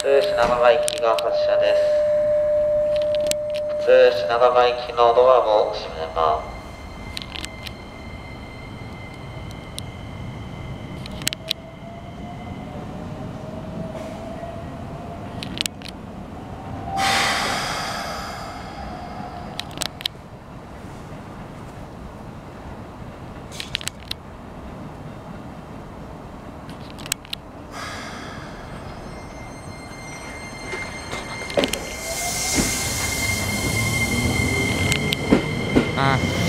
普通品川行きが発車です。普通品川行きのドアを閉めます。Ah.